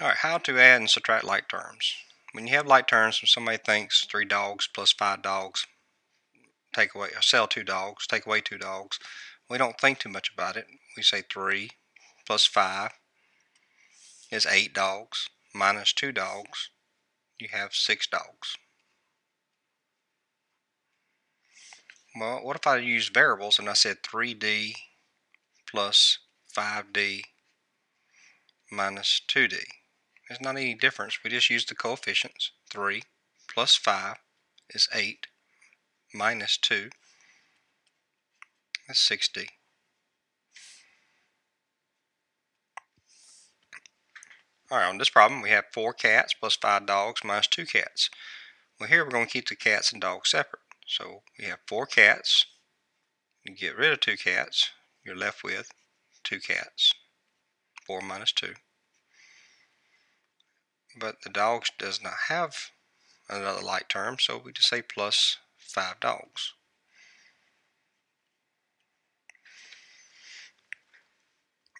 Alright, how to add and subtract like terms. When you have like terms, when somebody thinks three dogs plus five dogs, take away, sell two dogs, take away two dogs, we don't think too much about it. We say three plus five is eight dogs, minus two dogs, you have six dogs. Well, what if I use variables and I said 3d plus 5d minus 2d? There's not any difference. We just use the coefficients. 3 plus 5 is 8 minus 2 is 6d. Alright, on this problem we have 4 cats plus 5 dogs minus 2 cats. Well here we're going to keep the cats and dogs separate. So we have 4 cats. You get rid of 2 cats. You're left with 2 cats. 4 minus 2 but the dogs does not have another like term, so we just say plus 5 dogs.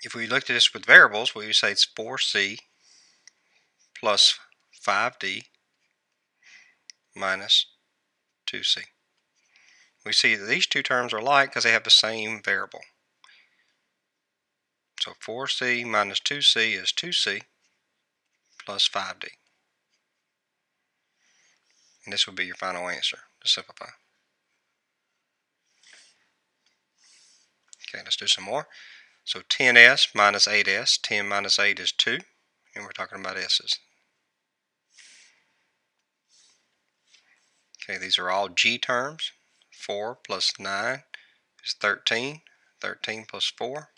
If we looked at this with variables, we would say it's 4c plus 5d minus 2c. We see that these two terms are alike because they have the same variable. So 4c minus 2c is 2c plus 5d. And this would be your final answer to simplify. Okay, let's do some more. So 10s minus 8s, 10 minus 8 is 2, and we're talking about s's. Okay, these are all g terms. 4 plus 9 is 13. 13 plus 4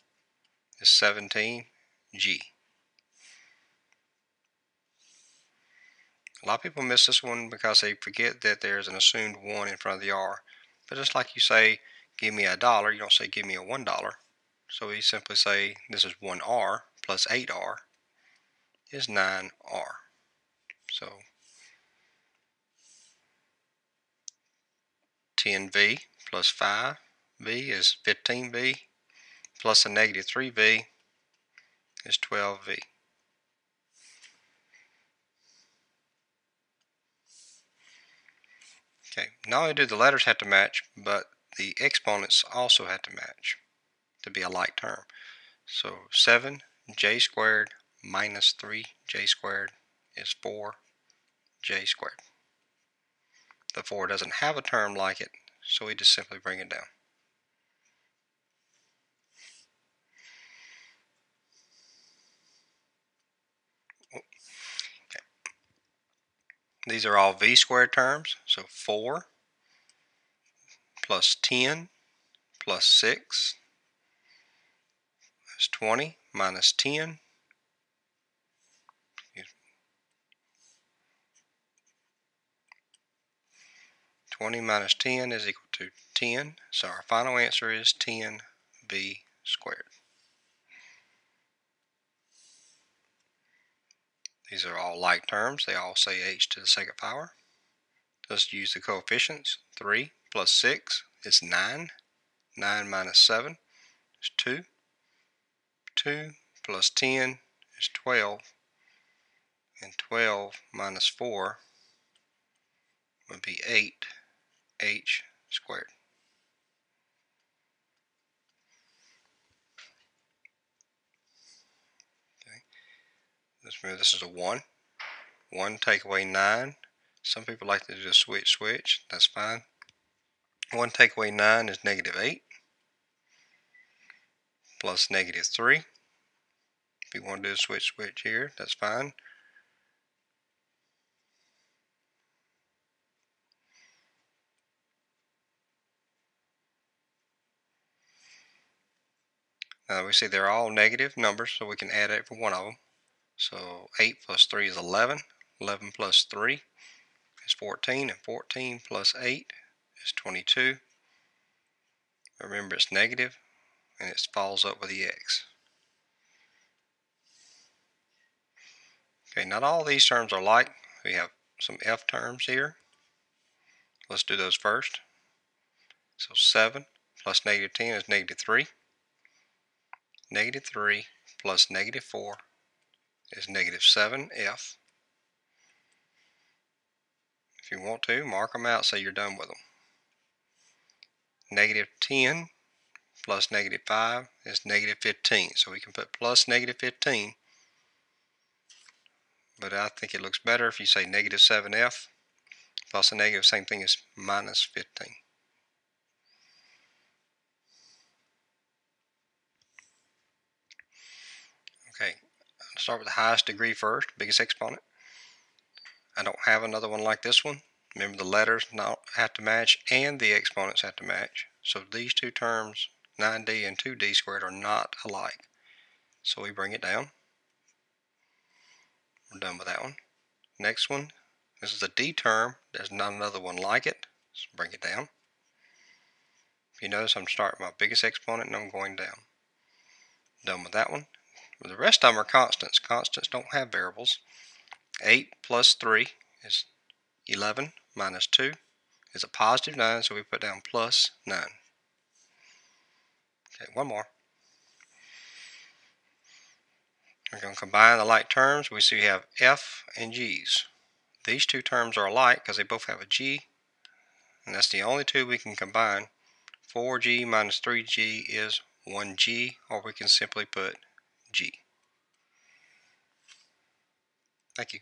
is 17g. A lot of people miss this one because they forget that there's an assumed 1 in front of the R. But just like you say, give me a dollar, you don't say give me a $1. So we simply say this is 1R plus 8R is 9R. So 10V plus 5V is 15V plus a negative 3V is 12V. Okay, not only do the letters have to match, but the exponents also have to match to be a like term. So 7j squared minus 3j squared is 4j squared. The 4 doesn't have a term like it, so we just simply bring it down. These are all v squared terms, so 4 plus 10 plus 6 is 20 minus 10 20 minus 10 is equal to 10. So our final answer is 10v squared. These are all like terms. They all say h to the second power. Let's use the coefficients. 3 plus 6 is 9. 9 minus 7 is 2. 2 plus 10 is 12. And 12 minus 4 would be 8h squared. Let's this is a 1. 1 take away 9. Some people like to do a switch switch. That's fine. 1 take away 9 is negative 8 plus negative 3. If you want to do a switch switch here, that's fine. Now we see they're all negative numbers, so we can add it for one of them. So 8 plus 3 is 11. 11 plus 3 is 14. And 14 plus 8 is 22. Remember it's negative and it follows up with the x. Okay, not all these terms are like. We have some f terms here. Let's do those first. So 7 plus negative 10 is negative 3. Negative 3 plus negative 4 is negative 7f. If you want to, mark them out, say you're done with them. Negative 10 plus negative 5 is negative 15. So we can put plus negative 15. But I think it looks better if you say negative 7f plus a negative, same thing as minus 15. Start with the highest degree first, biggest exponent. I don't have another one like this one. Remember the letters not have to match and the exponents have to match. So these two terms, 9d and 2d squared, are not alike. So we bring it down. We're done with that one. Next one, this is a d term. There's not another one like it. Bring it down. You notice, I'm starting my biggest exponent and I'm going down. Done with that one. Well, the rest of them are constants. Constants don't have variables. 8 plus 3 is 11 minus 2 is a positive 9, so we put down plus 9. Okay, one more. We're going to combine the like terms. We see we have f and g's. These two terms are alike because they both have a g, and that's the only two we can combine. 4g minus 3g is 1g, or we can simply put Thank you.